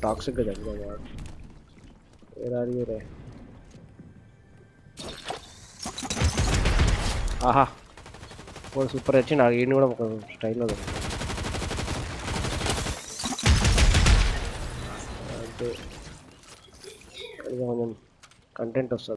Toxic is everywhere. Where are you, Ray? ஆஹா ஒரு super ஆச்சு நான் இன்னும் கூட நமக்கு ஸ்டைலில் வரும் அது கொஞ்சம் கண்டென்ட்